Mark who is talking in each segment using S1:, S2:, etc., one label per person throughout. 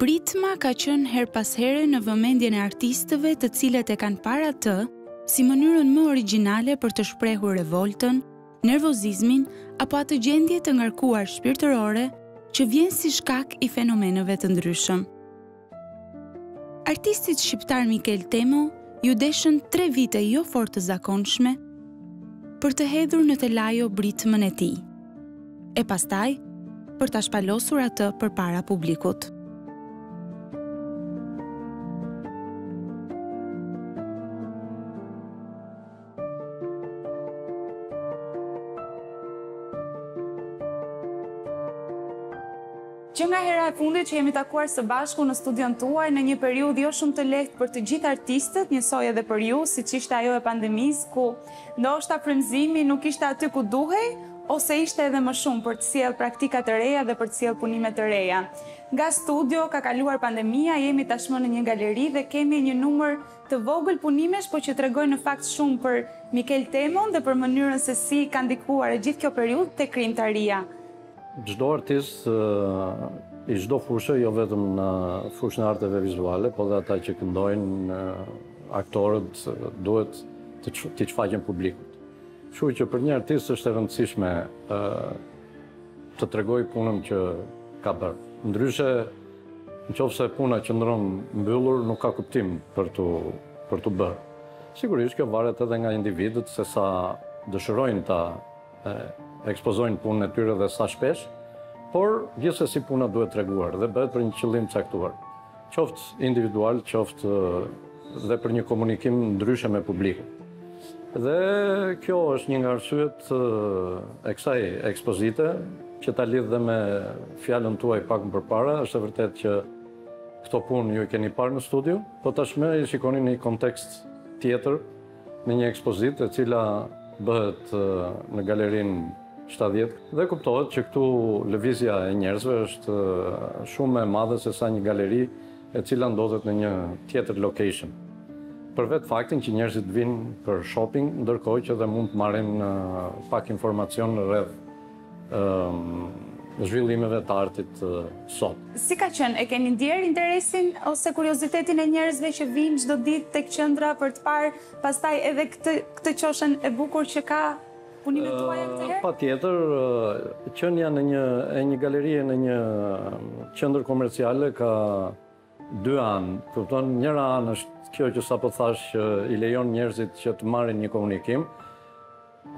S1: Britma ka qenë herë pas here në vëmendjen e artistëve të cilët e kanë parë atë si mënyrën më origjinale për të shprehur revoltën, nervozizmin apo atë gjendje të ngarkuar shpirtërore që vjen si shkak i fenomenëve të ndryshëm. Artistit shqiptar Mikel Temo iu deshën tre vite jo fort të zakonshme për të hedhur në telajo britmën e tij, e pastaj për ta shpalosur atë përpara publikut. Që nga hera e fundit që jemi takuar së bashku në studion tuaj në një periudhë jo shumë të lehtë për të gjithë artistët, njësoj edhe për ju, siç ishte ajo e pandemisë ku ndoshta frymëzimi nuk ishte aty ku duhej ose ishte edhe më shumë për të sjellë praktika të reja dhe për të sjellë punime të reja. Nga studio ka kaluar pandemia, jemi tashmë në një galeri dhe kemi një numër të vogël punimesh po që tregojnë në fakt shumë për Mikel Temon dhe për mënyrën se si ka ndikuar e gjithë kjo periudhë te krijimtaria.
S2: Çdo artist i çdo fushe jo vetëm në fushën e arteve vizuale por edhe ata që këndojnë aktorët duhet t'i shfaqen publikut. Kështu që për një artist është e rëndësishme të tregojë punën që ka bërë. Ndryshe, në qoftë se puna qëndron mbyllur, nuk ka kuptim për t'u, për t'u bërë. Sigurisht kjo varet edhe nga individët se sa dëshirojnë ta ekspozojnë punën e tyre dhe sa shpesh, por gjithsesi puna duhet treguar dhe bëhet për një qëllim të caktuar. qoftë individual, qoftë dhe për një komunikim ndryshe me publikun. Dhe kjo është një nga arsyet e kësaj ekspozite, që ta lidh dhe me fjalën tuaj pak më përpara, është e vërtetë që këto punë ju i keni parë në studio, po tashmë i shikoni në një kontekst tjetër, Në një ekspozitë e cila bëhet në galerinë 70 dhe kuptohet që këtu lëvizja e njerëzve është shumë e madhe se sa një galeri e cila ndodhet në një tjetër location. Për vetë faktin që njerëzit vijnë për shopping, ndërkohë që edhe mund të marrin pak informacion rreth zhvillimeve të artit sot.
S1: Si ka qenë, e keni ndjerë interesin ose kuriozitetin e njerëzve që vijnë çdo ditë tek qendra për të parë pastaj edhe këtë këtë qoshen e bukur që ka punimet tuaja këtë herë?
S2: Patjetër, qenia në një e një galerie në një qendër komerciale ka dy anë, kupton, njëra anë është kjo që sapo thash që i lejon njerëzit që të marrin një komunikim.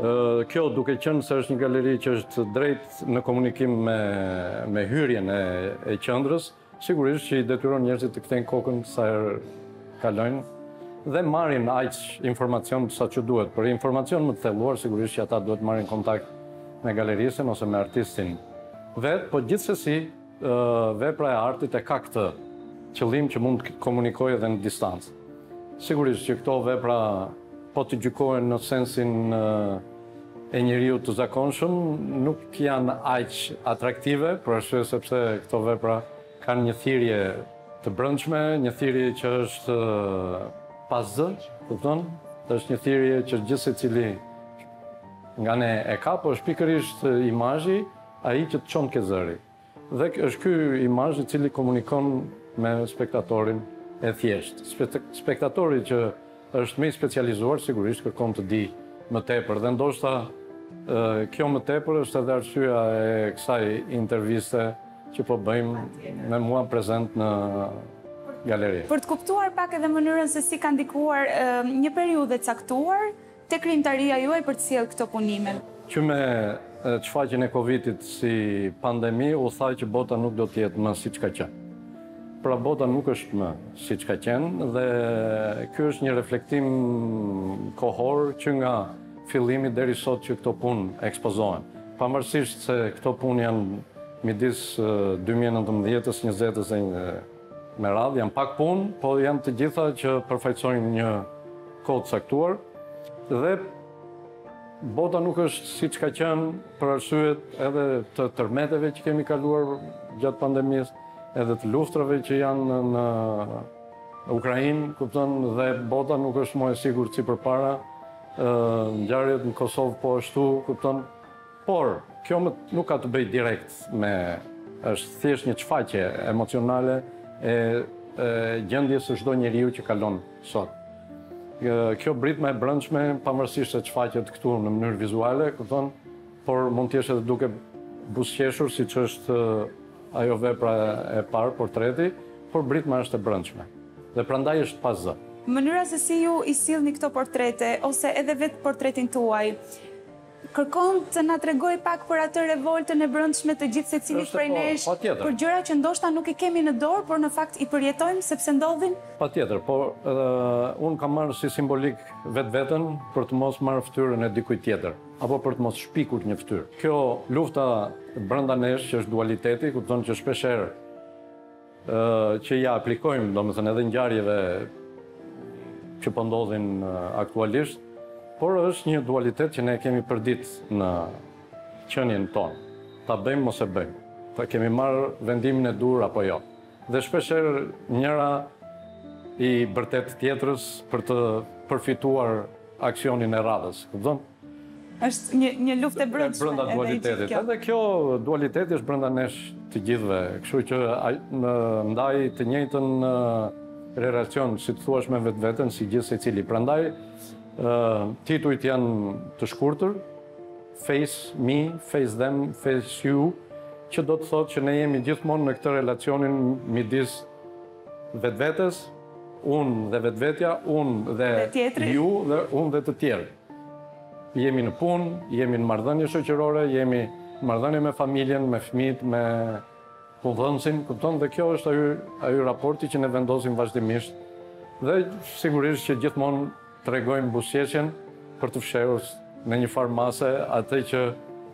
S2: Ë kjo duke qenë se është një galeri që është drejt në komunikim me me hyrjen e e qendrës, sigurisht që i detyron njerëzit të kthejnë kokën sa herë kalojnë dhe marrin aq informacion sa që duhet. Për informacion më të thelluar sigurisht që ata duhet marrin kontakt me galeristen ose me artistin vet, po gjithsesi Vepra e artit e ka këtë qëllim që mund të komunikojë edhe në distancë. Sigurisht që këto vepra po të gjykohen në sensin e njeriut të zakonshëm, nuk janë aq atraktive, për arsye sepse këto vepra kanë një thirrje të brendshme, një thirrje që është pa zë, kupton, është një thirrje që gjithsecili nga ne e ka, po është pikërisht imazhi Ai që të çon te zëri. Dhe është ky imazh i cili komunikon me spektatorin e thjeshtë. Spektatori që është më i specializuar sigurisht kërkon të dijë më tepër dhe ndoshta kjo më tepër është edhe arsyeja e kësaj interviste që po bëjmë me mua prezent në galeri.
S1: Për të kuptuar pak edhe mënyrën se si ka ndikuar një periudhë e caktuar, Te krijmtaria juaj për të sjellë këto punime.
S2: Që me çfaqjen e Covidit si pandemi u tha që bota nuk do të jetë më siç ka qenë. Pra bota nuk është më siç ka qenë dhe ky është një reflektim kohor që nga fillimi deri sot që këto punë ekspozohen. Pavarësisht se këto punë janë midis dy mijë e nëntëmbëdhjetës, njëzetës e me radhë janë pak punë, po janë të gjitha që përfaqësojnë një kohë të caktuar dhe bota nuk është siç ka qenë për arsyet edhe të tërmeteve që kemi kaluar gjatë pandemisë, edhe të luftërave që janë në Ukrainë, kupton, dhe bota nuk është më e sigurt si përpara. ë ngjarjet në Kosovë po ashtu, kupton, Por, kjo nuk ka të bëjë direkt me, është thjesht një çfaqje emocionale e gjendjes së çdo njeriu që kalon sot. Kjo britma e brendshme, pavarësisht se çfaqet këtu në mënyrë vizuale, kupton, por mund të jesh edhe duke buzëqeshur siç është ajo vepra e parë, portreti, por britma është e brendshme dhe prandaj është pa zë.
S1: Mënyra se si ju i sillni këto portrete ose edhe vetë portretin tuaj, Kërkon të na tregojë pak për atë revoltën e brendshme të
S2: gjithsecilit
S1: prej nesh, për gjëra që ndoshta nuk i kemi në dorë, por në fakt i përjetojmë sepse ndodhin?
S2: Patjetër, por unë kam marrë si simbolikë vetveten për të mos marrë fytyrën e dikujt tjetër, apo për të mos shpikur një fytyrë. Kjo lufta brenda nesh që është dualiteti, kupton që shpeshherë, që ia aplikojmë, domethënë edhe ngjarjeve që po ndodhin aktualisht, por është një dualitet që ne kemi përditë në qenien tonë. Ta bëjmë mos ta bëjmë. Ta kemi marrë vendimin e duhur apo jo. Dhe shpeshherë njëra i bërtet tjetrës për të përfituar aksionin e radhës. Kupton?
S1: Është një një luftë e brendshme. E brenda
S2: dualitetit.
S1: Kjo.
S2: Edhe kjo dualiteti është brenda nesh të gjithëve. Kështu që ndaj të njëjtën relacion, si të thuash me vetveten, si gjithsecili. Prandaj, titujt janë të shkurtër, face me, face them, face you, që do të thotë që ne jemi gjithmonë në këtë relacionin midis vetvetes, unë dhe vetvetja, unë dhe,
S1: dhe
S2: ju dhe unë dhe të tjerë. Jemi në punë, jemi në marrëdhënie shoqërore, jemi në marrëdhënie me familjen, me fëmijët, me punëdhënësin, kupton? Dhe kjo është ai ai raporti që ne vendosim vazhdimisht. Dhe sigurisht që gjithmonë tregojmë buzëqeshjen për të fshehur në një farë mase atë që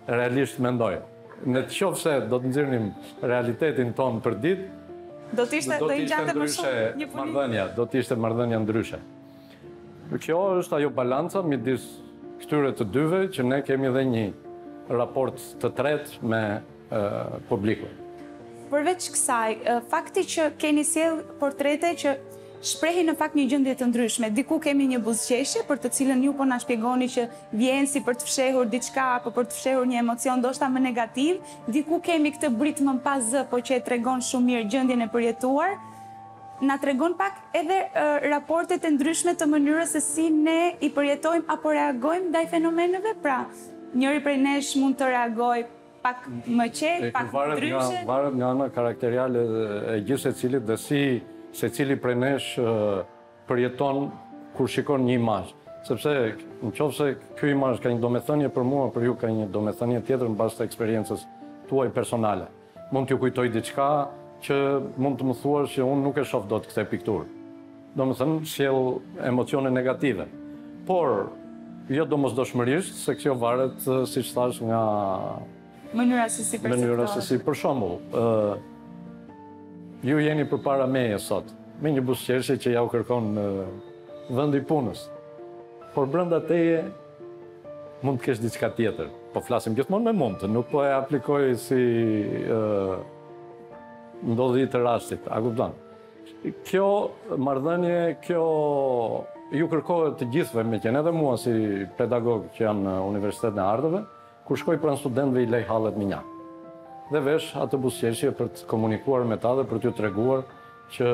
S2: realisht mendojmë. Në qoftë se do të nxirrnim realitetin tonë përditë,
S1: do të ishte
S2: ndryshe marrëdhënia, do të ishte marrëdhënia ndryshe. Kjo është ajo balanca midis këtyre të dyve që ne kemi dhe një raport të tretë me publikun.
S1: Përveç kësaj, fakti që keni sjellë portrete që shprehin në fakt një gjendje të ndryshme, diku kemi një buzëqeshje për të cilën ju po na shpjegoni që vjen si për të fshehur diçka apo për të fshehur një emocion ndoshta më negativ, diku kemi këtë britmën pa zë po që e tregon shumë mirë gjendjen e përjetuar, Na tregon pak edhe raportet e ndryshme të mënyrës se si ne i përjetojmë apo reagojmë ndaj fenomeneve? Pra, njëri prej nesh mund të reagojë pak më qetë, pak
S2: më
S1: ndryshe?
S2: Kjo varet nga ana karakteriale e gjithsecilit dhe si secili prej nesh përjeton kur shikon një imazh. Sepse, në qoftë se ky imazh ka një domethënie për mua, për ju ka një domethënie tjetër në bazë të eksperiencës tuaj personale. Mund t'ju kujtojë diçka që mund të më thuash që unë nuk e shoh dot këtë pikturë. Domethënë, sjell emocione negative. Por, jo domosdoshmërisht, se kjo varet, siç thashë, nga
S1: mënyra se si perceptohet.
S2: Mënyra se si, për shembull, ë ju jeni përpara meje sot, me një buzëqeshje që jua kërkon vendi i punës. Por brenda teje Mund të kesh diçka tjetër. Po flasim gjithmonë me mund, nuk po e aplikoj si ë ndodhi të rastit, a kupton? Kjo marrëdhënie, kjo ju kërkohet të gjithëve, meqenë edhe mua si pedagog që jam në Universitetin e Arteve, Kur shkoj pranë studentëve i lej hallet mënjanë dhe vesh atë buzëqeshje për të komunikuar me ta dhe për t'ju treguar që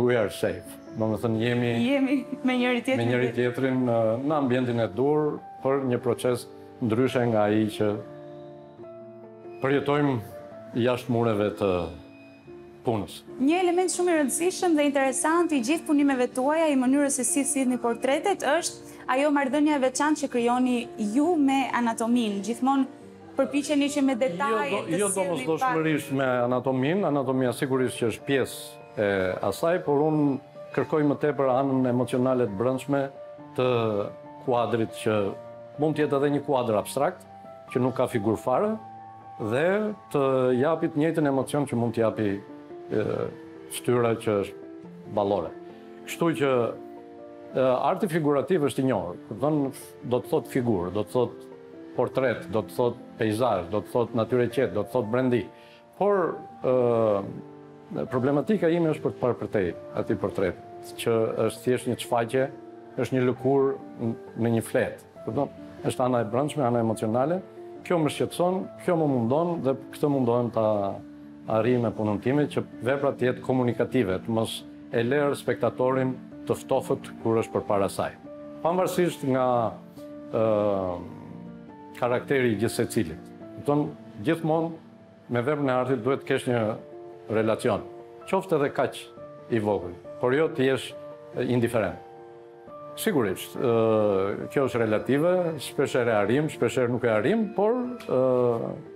S2: we are safe, domethënë jemi
S1: Jemi me njëri-tjetrin.
S2: Me njëri-tjetrin në ambientin e duhur për një proces ndryshe nga ai që përjetojmë jashtë mureve të punës.
S1: Një element shumë i rëndësishëm dhe interesant i gjithë punimeve tuaja, i mënyrës se si sillni portretet, është ajo marrëdhënia e veçantë që krijoni ju me anatominë. Gjithmonë përpiqeni që me detaje të sillni pak.
S2: Jo domosdoshmërisht me anatominë, anatomia sigurisht që është pjesë e asaj, por unë kërkoj më tepër anën emocionale të brendshme të kuadrit që mund të jetë edhe një kuadër abstrakt, që nuk ka figurë fare dhe të japi të njëjtin emocion që mund të japi fytyra që është ballore. Kështu që arti figurativ është i njohur, kupton, do të thotë figurë, do të thotë portret, do të thotë peizazh, do të thotë natyrë e qetë, do të thotë brendi. Por problematika ime është për të parë përtej atij portreti, që është thjesht një çfaqje, është një lëkurë në një fletë. Kupton? Është ana e brendshme, ana emocionale. Kjo më shqetëson, kjo më mundon dhe këtë mundohem ta arrij me punën time që vepra të jetë komunikative, të mos e lërë spektatorin të ftofët kur është përpara saj. Pavarësisht nga karakteri i gjithsecilit. Kupton? Gjithmonë Me veprën e artit duhet të kesh një relacion, qoftë edhe kaq i vogël, por jo të jesh indiferent. Sigurisht, kjo është relative, shpeshherë e arrijmë, shpeshherë nuk e arrijmë, por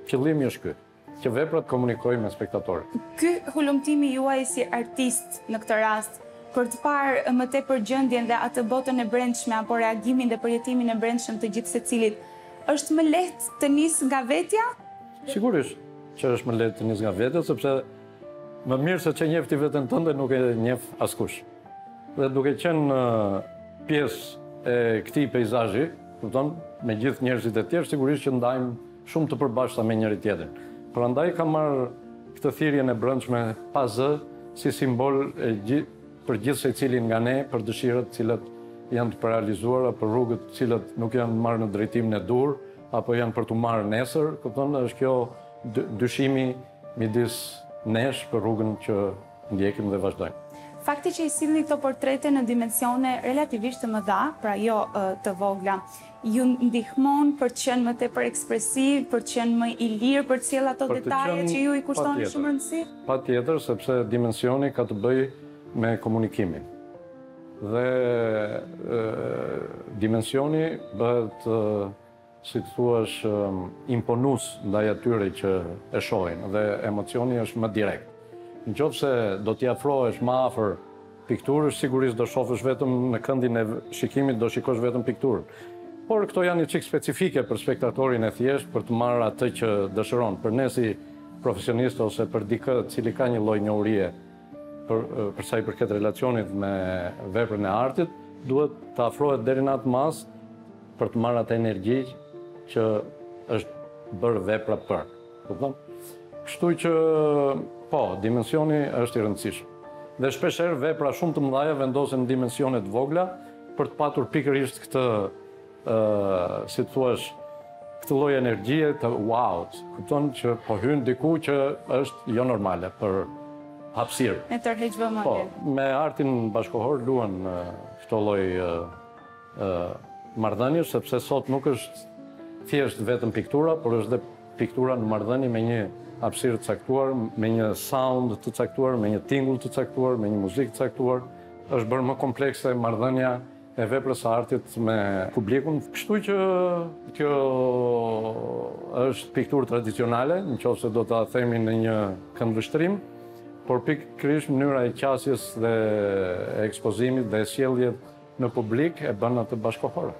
S2: qëllimi është ky, që vepra të komunikojë me spektatorin.
S1: Ky hulumtimi juaj si artist në këtë rast, për të parë më tepër gjendjen dhe atë botën e brendshme apo reagimin dhe përjetimin e brendshëm të gjithsecilit, Është më e lehtë të nisë nga vetja?
S2: Sigurisht që është më e lehtë të nisë nga vetja, sepse më mirë se ç'e njef ti veten tënde nuk e njef askush. Dhe duke qenë pjesë e këtij peizazhi, me gjithë njerëzit e tjerë, sigurisht që ndajmë shumë të përbashkëta me njëri-tjetrin. Prandaj kam marrë këtë thirrjen e brendshme pa zë si simbol e gjithë, për gjithsecilin nga ne, për dëshirat të cilat janë të paralizuara, për rrugët të cilat nuk janë marrë në drejtimin e duhur, apo janë për t'u marrë nesër, kupton, është kjo dyshimi midis nesh për rrugën që ndjekim dhe vazhdojmë.
S1: Fakti që i sillni këto portrete në dimensione relativisht të mëdha, pra jo të vogla, Ju ndihmon për të qenë më tepër ekspresiv, për të qenë më i lirë për të përcjellë ato detaje që ju i kushtoni shumë rëndësi?
S2: Patjetër, sepse dimensioni ka të bëjë me komunikimin. Dhe dimensioni bëhet, si të thuash, imponues ndaj atyre që e shohin dhe emocioni është më direkt. Në qoftë se do t'i afrohesh më afër, Pikturës sigurisht do shofësh vetëm në këndin e shikimit do shikosh vetëm pikturën. Por këto janë një çik specifike për spektatorin e thjeshtë për të marrë atë që dëshiron. Për ne si profesionistë ose për dikë i cili ka një lloj njohurie për sa i përket relacionit me veprën e artit, duhet të afrohet deri në atë masë për të marrë atë energji që është bërë vepra për. Kështu që, po, dimensioni është i rëndësishëm. Dhe shpeshherë vepra shumë të mëdhaja vendosen në dimensione të vogla për të patur pikërisht këtë, ë, si të thuash, këtë lloj energjie të wow-t, kupton, që po hyn diku që është jonormale për hapësirë.
S1: E tërheq vëmendjen.
S2: Po, me artin bashkëkohor luhen këto lloj, ë, marrëdhënies, sepse sot nuk është thjesht vetëm piktura, por është dhe piktura në marrëdhënie me një hapësirë të caktuar, me një sound të caktuar, me një tingull të caktuar, me një muzikë të caktuar. Është bërë më komplekse marrëdhënia e veprës së artit me publikun. Kështu që kjo është pikturë tradicionale, në qoftë se do ta themi në një këndvështrim, por pikërisht mënyra e qasjes dhe ekspozimit dhe e sjelljes Në publik e bën atë bashkëkohore.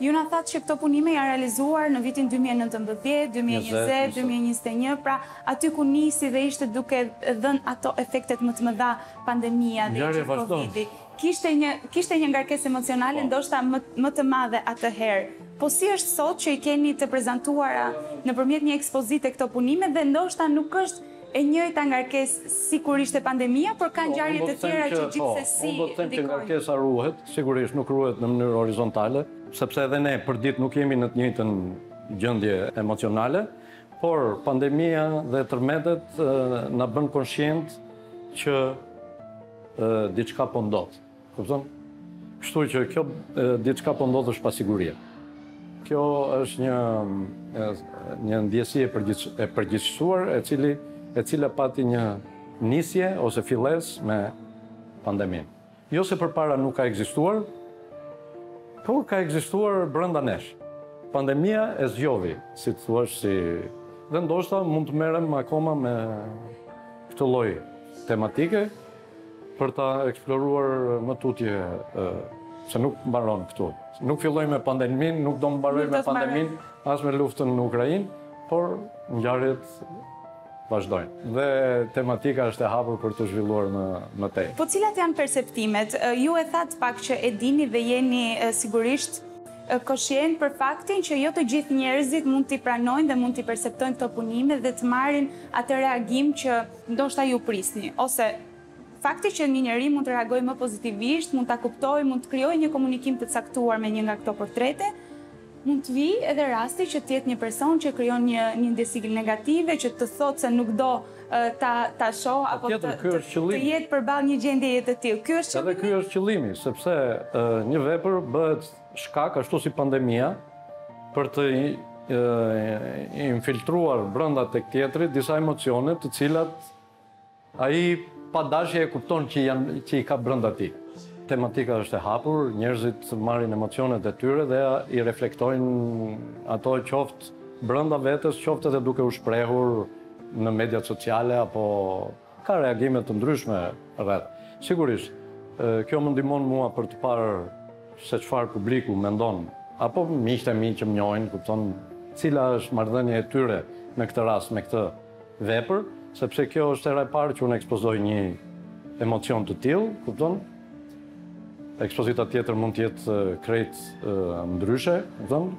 S1: Ju na thatë që këto punime janë realizuar në vitin dy mijë e nëntëmbëdhjetë, dy mijë e njëzet, dy mijë e njëzet e një, pra aty ku nisi dhe ishte duke dhënë ato efektet më të mëdha pandemia dhe i gjithë Covidi. Kishte një kishte një ngarkesë emocionale ndoshta më më të madhe atëherë. Po si është sot që i keni të prezantuara nëpërmjet një ekspozite këto punime dhe ndoshta nuk është E njëjta ngarkesë sikur ishte pandemia, por ka ngjarje të tjera që gjithsesi
S2: ndikojnë. Unë do të thoja që ngarkesa ruhet, sigurisht nuk ruhet në mënyrë horizontale, sepse edhe ne përditë nuk jemi në të njëjtën gjendje emocionale, por pandemia dhe tërmetet na bënë konshientë që diçka po ndodh. Kupton? Kështu që kjo diçka po ndodh është pasiguria. Kjo është një një ndjesi e përgjith, e përgjithësuar e cili e cila pati një nisje ose fillesë me pandeminë. Jo se përpara nuk ka ekzistuar, por ka ekzistuar brenda nesh. Pandemia e zgjoi, si të thuash si dhe ndoshta mund të merrem akoma me këtë lloj tematike, Për ta eksploruar më tutje, se nuk mbaron këtu. Nuk filloj me pandeminë, nuk do mbaroj me pandeminë, as me luftën në Ukrainë, por ngjarjet vazhdojnë. Dhe tematika është e hapur për të zhvilluar më më tej.
S1: Po cilat janë perceptimet? Ju e thatë pak që e dini dhe jeni sigurisht koshient për faktin që jo të gjithë njerëzit mund t'i pranojnë dhe mund t'i perceptojnë këto punime dhe të marrin atë reagim që Ndoshta ju prisni, ose? Fakti që një njeri mund të reagojë më pozitivisht, mund ta kuptojë, mund të krijojë një komunikim të caktuar me një nga këto portrete, mund të vijë edhe rasti që të jetë një person që krijon një një ndjesi negative, që të thotë se nuk do ta ta shohë apo të të jetë përballë një gjendjeje të tillë. Ky është qëllimi.
S2: Edhe ky është qëllimi, sepse një vepër bëhet shkak ashtu si pandemia për të infiltruar brenda te tjetrit disa emocione të cilat ai pa dashje e kupton që janë që i ka brenda tij. Tematika është e hapur, njerëzit marrin emocionet e tyre dhe i reflektojnë ato qoftë brenda vetes, qoftë edhe duke u shprehur në mediat sociale apo Ka reagime të ndryshme rreth. Sigurisht, kjo më ndihmon mua për të parë se çfarë publiku mendon, apo miqtë e mi që më njohin, kupton, cila është marrëdhënia e tyre në këtë rast me këtë vepër, sepse kjo është hera e parë që unë ekspozoj një emocion të tillë, kupton? Ekspozita tjetër mund të jetë krejt ndryshe, kupton?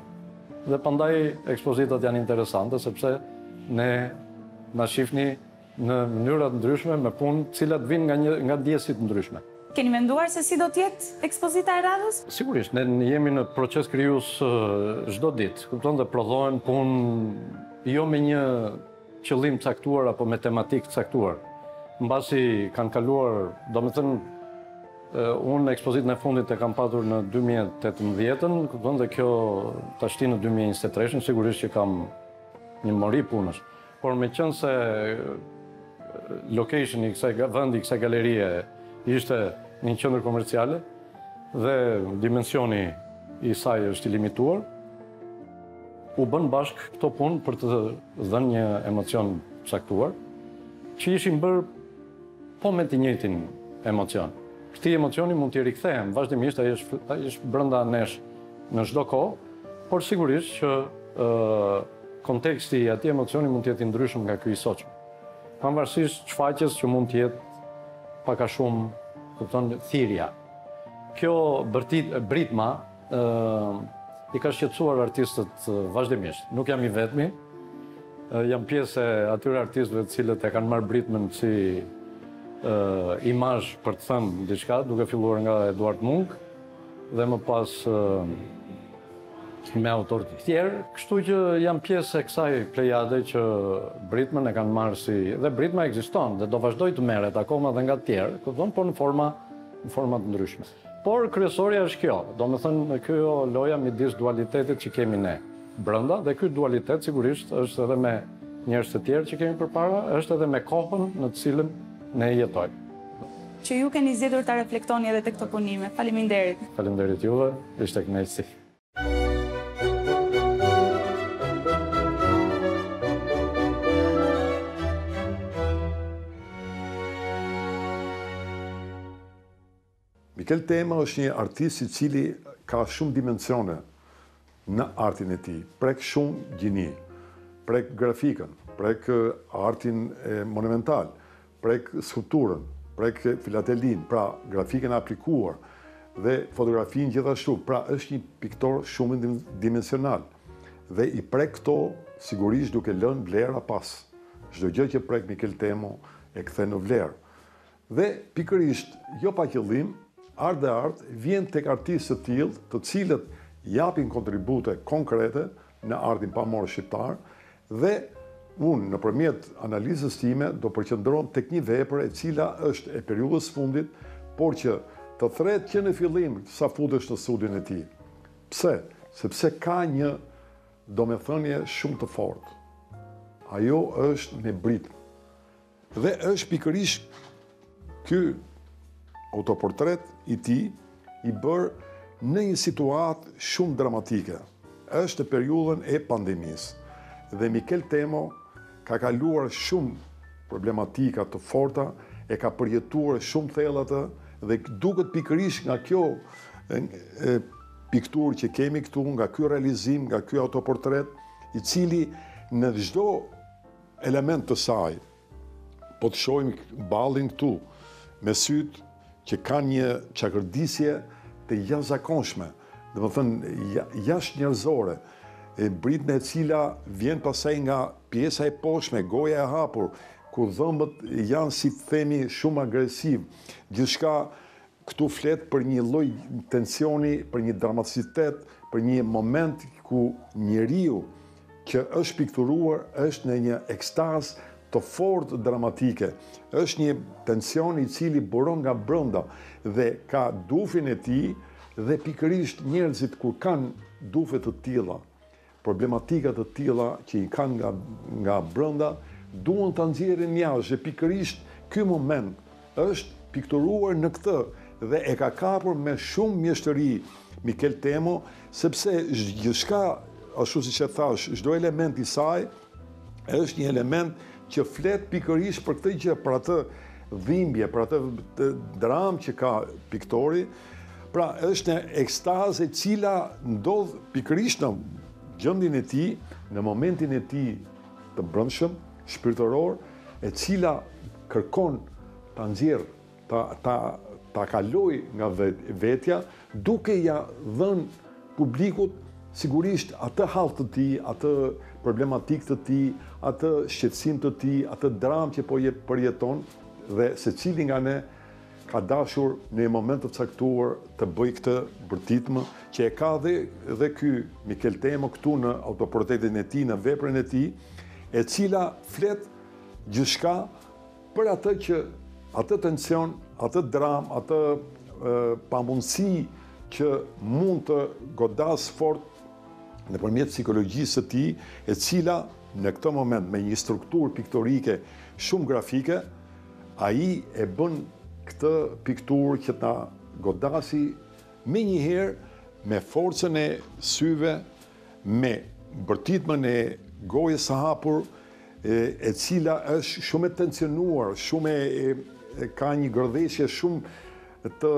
S2: Dhe prandaj ekspozitat janë interesante sepse ne na shihni në mënyra të ndryshme, me punë të cilat vijnë nga ndjesi të ndryshme.
S1: Keni menduar se si do të jetë ekspozita e radhës?
S2: Sigurisht, ne jemi në proces krijues çdo ditë, kupton dhe prodhohen punë jo me një qëllim të caktuar apo me tematikë të caktuar. Mbasi kanë kaluar, domethënë unë ekspozitën e fundit e kam patur në dy mijë e tetëmbëdhjetën, kupton dhe kjo tashti në dy mijë e njëzet e treshën sigurisht që kam një mori punësh. Por meqenëse location i kësaj vendi, i kësaj galerie, ishte një qendër komerciale dhe dimensioni i saj është i limituar, u bënë bashkë këto punë për të dhënë një emocion të caktuar, që ishin bërë po me të njëjtin emocion. Këtij emocioni mund t'i rikthehem vazhdimisht, ai është brenda nesh në çdo kohë, por sigurisht që Konteksti i atij emocioni mund të jetë i ndryshëm nga ky i sotshëm. Pavarësisht shfaqjes që mund të jetë pak a shumë, kupton, thirrja. Kjo britma, ë, i ka shqetësuar artistët vazhdimisht. Nuk jam i vetmi. Jam pjesë e atyre artistëve të cilët e kanë marrë britmën si, ë, imazh për të thënë diçka, duke filluar nga Eduard Munch, dhe më pas me autorë të tjerë, kështu që jam pjesë e kësaj plejade që Britmën e kanë marrë si, dhe Britma ekziston dhe do vazhdojë të merret akoma dhe nga të tjerë, kupton, por në forma në forma të ndryshme. Por kryesorja është kjo, domethënë kjo loja midis dualitetit që kemi ne brenda dhe ky dualitet sigurisht është edhe me njerëz të tjerë që kemi përpara, është edhe me kohën në të cilën ne jetojmë.
S1: Që ju keni zgjedhur ta reflektoni edhe te këto punime. Faleminderit.
S2: Faleminderit juve. Ishte kënaqësi.
S3: Mikel Temo është një artist i cili ka shumë dimensione në artin e tij, prek shumë gjini, prek grafikën, prek artin monumental, prek skulpturën, prek filatelinë, pra grafikën e aplikuar dhe fotografinë gjithashtu, pra është një piktor shumë dimensional dhe i prek këto sigurisht duke lënë vlera pas. Çdo gjë që prek Mikel Temo e kthen në vlerë. Dhe, pikërisht, jo pa qëllim, Art dhe Art vjen tek artistë të tillë, të cilët japin kontribute konkrete në artin pamor shqiptar dhe unë, nëpërmjet analizës time, do përqendrohem tek një vepër e cila është e periudhës së fundit, por që të thret që në fillim sa futesh në studion e tij. Pse? Sepse ka një domethënie shumë të fortë. Ajo është me britmë. Dhe është pikërisht ky autoportret i tij i bërë në një situatë shumë dramatike. Është në periudhën e pandemisë dhe Mikel Temo ka kaluar shumë problematika të forta, e ka përjetuar shumë thellë atë dhe duket pikërisht nga kjo pikturë që kemi këtu, nga ky realizim, nga ky autoportret, i cili në çdo Element të saj, po të shohim ballin këtu me sytë që kanë një çakërdisje të jashtëzakonshme, domethënë jashtë njerëzore, e britma e cila vjen pastaj nga pjesa e poshtme, goja e hapur, ku dhëmbët janë si të themi shumë agresiv, gjithçka Këtu flet për një lloj tensioni, për një dramaticitet, për një moment ku njeriu që është pikturuar është në një ekstazë të fortë dramatike. Është një tension i cili buron nga brenda dhe ka dufin e tij dhe pikërisht njerëzit kur kanë dufe të tilla Problematika të tilla që i kanë nga nga brenda duan ta nxjerrin jashtë, dhe pikërisht ky moment është pikturuar në këtë dhe e ka kapur me shumë mjeshtëri Mikel Temo sepse gjithçka ashtu siç e thashë çdo element i saj është një element që flet pikërisht për këtë gjë, për atë dhimbje, për atë dramë që ka piktori, Pra, është një ekstazë e cila ndodh pikërisht në gjendjen e tij, në momentin e tij të brendshëm, shpirtëror, e cila kërkon ta nxjerrë, ta, ta, ta kalojë nga vetja, duke ia dhënë publikut sigurisht atë hall të tij, atë problematikë të tij, atë shqetësim të tij, atë dramë që po përjeton, dhe secili nga ne ka dashur në një moment të caktuar të bëjë këtë bërtitmë që e ka dhe dhe ky Mikel Temo këtu në autoportretin e tij në veprën e tij, e cila flet gjithçka për atë që atë tension, atë dramë, atë pamundësi që mund të godasë fort nëpërmjet psikologjisë së tij, e cila në këtë moment me një strukturë piktorike shumë grafike, Ai e bën këtë pikturë që ta godasi menjëherë me forcën e syve, me bërtitmën e gojës së hapur, e cila është shumë e tensionuar, shumë e ka një ngërdheshje shumë të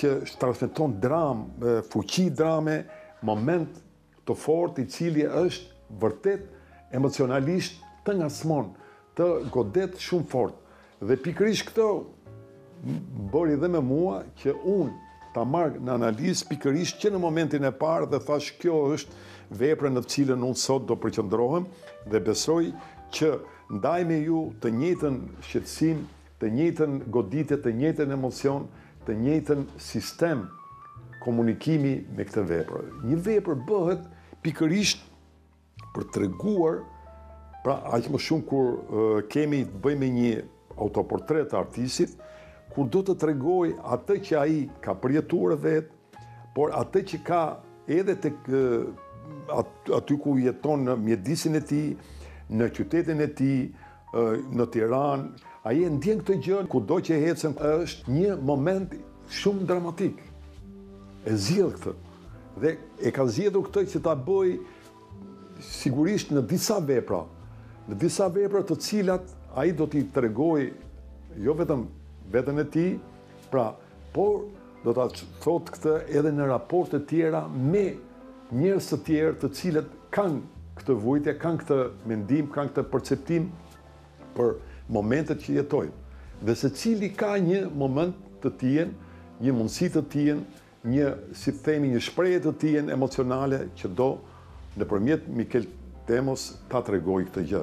S3: që transmeton dramë, fuqi drame, moment të fortë i cili është vërtet emocionalisht të ngacmon, të godet shumë fort. Dhe pikërisht këtë bëri dhe me mua që unë ta marr në analizë pikërisht që në momentin e parë dhe thashë kjo është vepra në të cilën unë sot do përqendrohem dhe besoj që ndaj me ju të njëjtin shqetësim të njëjtën goditje, të njëjtin emocion, të njëjtin sistem komunikimi me këtë vepër. Një vepër bëhet pikërisht për të treguar pra aq më shumë kur kemi të bëjmë me një autoportret të artistit, kur do të tregojë atë që ai ka përjetuar vetë, Por atë që ka edhe tek aty ku jeton në mjedisin e tij, në qytetin e tij, në Tiranë, ai e ndjen këtë gjë, kudo që hecën, është një moment shumë dramatik. E zgjedh këtë. Dhe e ka zgjedhur këtë që ta bëjë sigurisht në disa vepra, në disa vepra të cilat ai do t'i tregojë jo vetëm veten e tij, pra Por do ta thotë këtë edhe në raporte të tjera me njerëz të tjerë të cilët kanë këtë vuajtje, kanë këtë mendim, kanë këtë perceptim për momentet që jetojnë. Dhe secili ka një moment të tijin, një mundësi të tijën, një, si të themi, një shprehje të tijën emocionale që do nëpërmjet Mikel Temos ta tregojë këtë gjë.